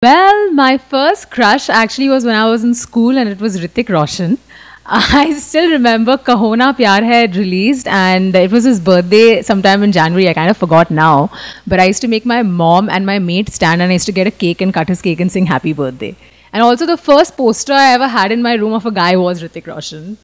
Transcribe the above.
Well, my first crush actually was when I was in school and it was Hrithik Roshan. I still remember Kaho Naa Pyaar Hai had released and it was his birthday sometime in January. I kind of forgot now. But I used to make my mom and my mate stand and I used to get a cake and cut his cake and sing happy birthday. And also the first poster I ever had in my room of a guy was Hrithik Roshan.